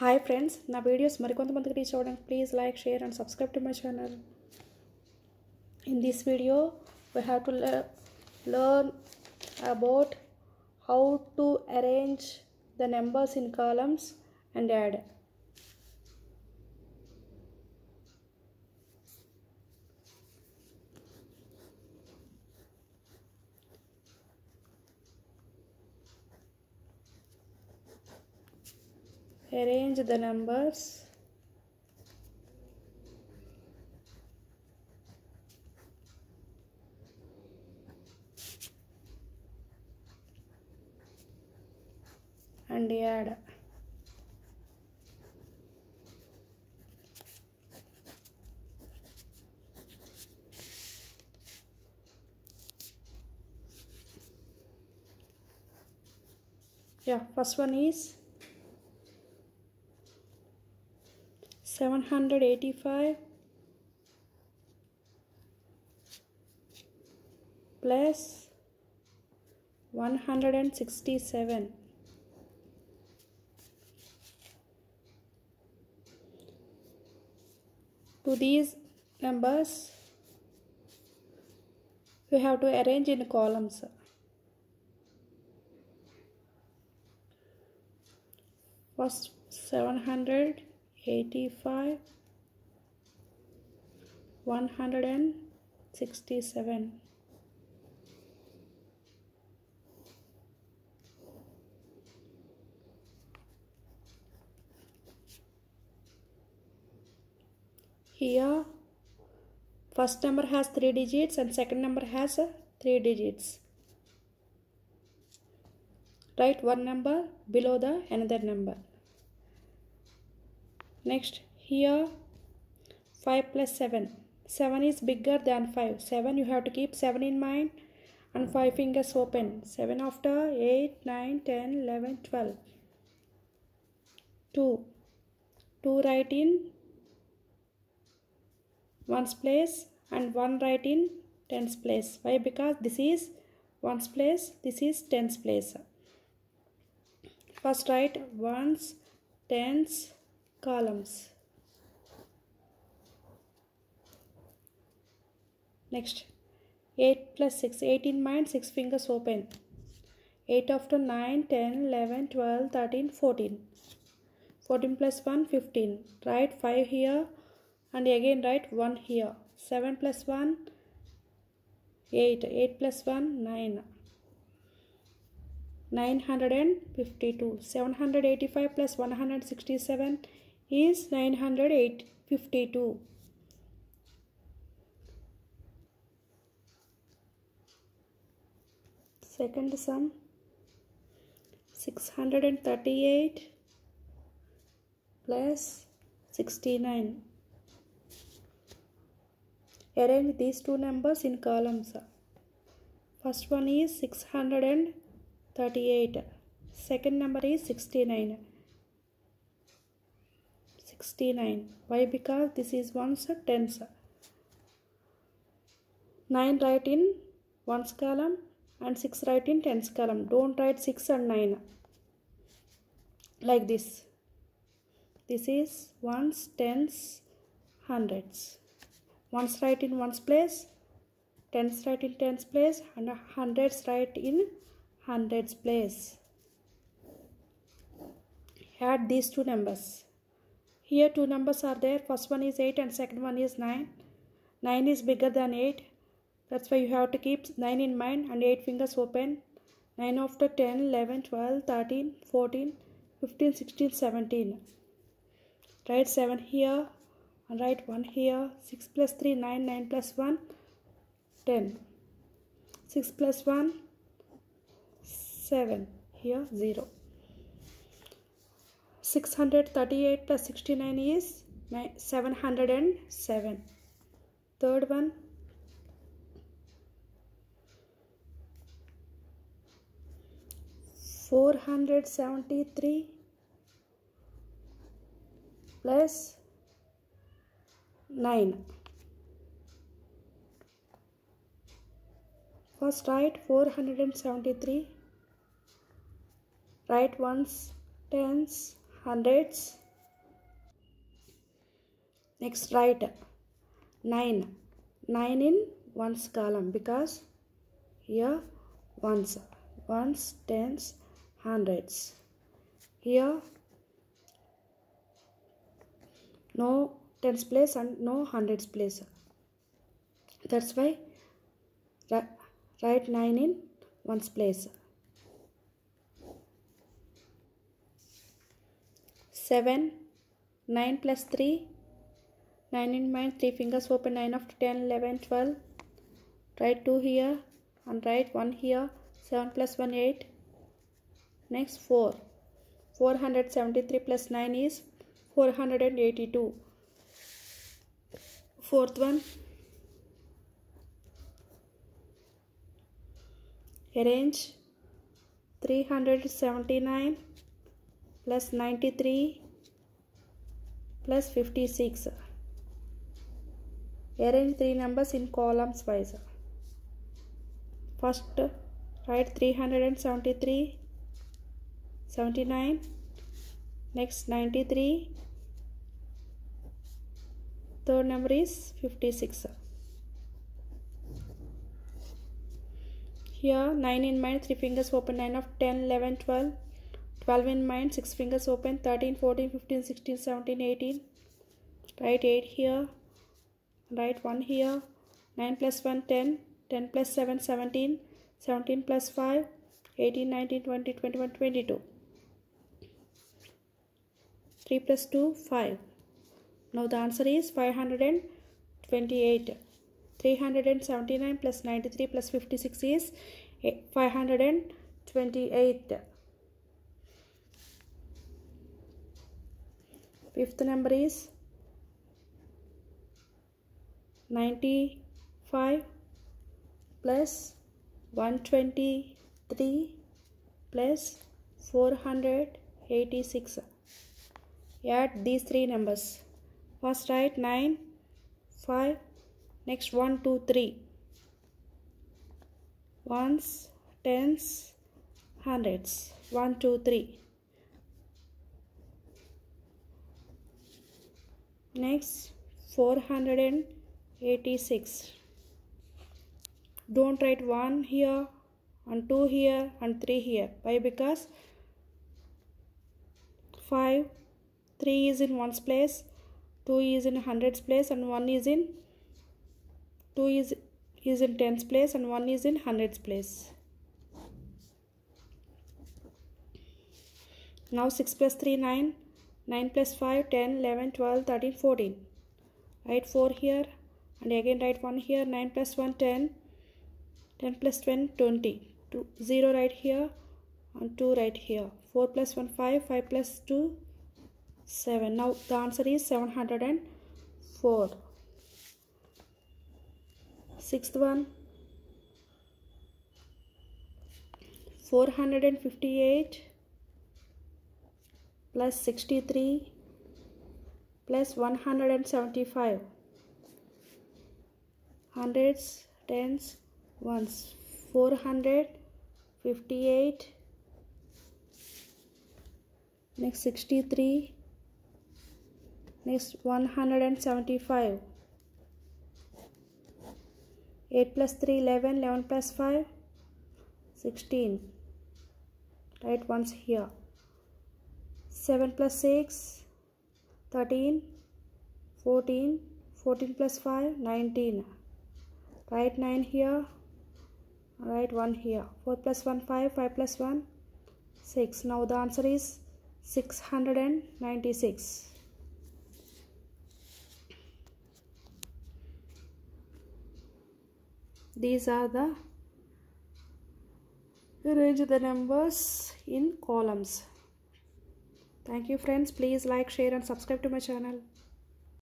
Hi friends నా videos మరికొంతమందికి reach అవ్వడానికి please like share and subscribe to my channel. In this video we have to learn about how to arrange the numbers in columns and add arrange the numbers. And add. Yeah first one is 785 plus 167 to these numbers we have to arrange in columns. First 785 167 here first number has three digits and second number has uh, three digits. Write one number below the another number next here 5 plus 7 7 is bigger than 5 7 you have to keep 7 in mind. And 5 fingers open. 7 after 8 9 10 11 12 2 2 right in ones place and 1 right in tens place. Why? Because this is ones place this is tens place. First write ones tens columns. Next. 8 plus 6 8 in mind 6 fingers open. 8 after 9 10 11 12 13 14 14 plus 1 15 write 5 here and again write 1 here. 7 plus 1 8 8 plus 1 9 952 785 plus 167 is 952 second sum 638 plus 69 arrange these two numbers in columns first one is 638 second number is 69 69 why? Because this is ones tens 9 write in ones column and 6 write in tens column. Don't write 6 and 9 like this. This is ones tens hundreds. Ones write in ones place tens write in tens place and hundreds write in hundreds place. Add these two numbers here two numbers are there. First one is 8 and second one is 9 9 is bigger than 8 that's why you have to keep 9 in mind and 8 fingers open. 9 after 10 11 12 13 14 15 16 17 write 7 here and write 1 here. 6 plus 3 9 9 plus 1 10 6 plus 1 7 here 0 638 plus 69 is 707 third one four hundred seventy three plus nine. First write four hundred and seventy three. Write ones, tens, hundreds. Next write 9 9 in ones column because here ones ones tens hundreds. Here no tens place and no hundreds place. That's why write 9 in ones place 7 9 plus 3 9 in mind 3 fingers open 9 of 10 11 12 write 2 here and write 1 here 7 plus 1 8 next 4 473 plus 9 is 482 fourth one. Arrange 379 plus 93 plus 56 arrange three numbers in columns wise. First write 373 79 next 93 third number is 56 here 9 in mind 3 fingers open 9 of 10 11 12 12 in mind 6 fingers open 13 14 15 16 17 18 write 8 here write 1 here 9 plus 1 10 10 plus 7 17 17 plus 5 18 19 20 21 22 3 plus 2 5 now the answer is 528 379 plus 93 plus 56 is eh, 528 fifth number is 95 plus 123 plus 486 add these three numbers. First write 9 5 next 1 2 3 ones tens hundreds. 1 2 3 next 486 don't write 1 here and 2 here and 3 here. Why? Because 5 3 is in ones place 2 is in hundreds place and 1 is in 2 is is in tens place and 1 is in hundreds place. Now 6 plus 3 9 9 plus 5 10 11 12 13 14 write 4 here and again write 1 here 9 plus 1 10 10 plus 10 20 2 0 right here and 2 right here. 4 plus 1 5 5 plus 2 7 now the answer is 704 sixth one 458 plus 63 plus 175 hundreds tens ones. 458 next 63 next 175 8 plus 3 11 11 plus 5 16 write once here 7 plus 6 13 14 14 plus 5 19 write 9 here write 1 here. 4 plus 1 5 5 plus 1 6 now the answer is 696 these are the arrange the numbers in columns Thank you friends. Please like, share and subscribe to my channel.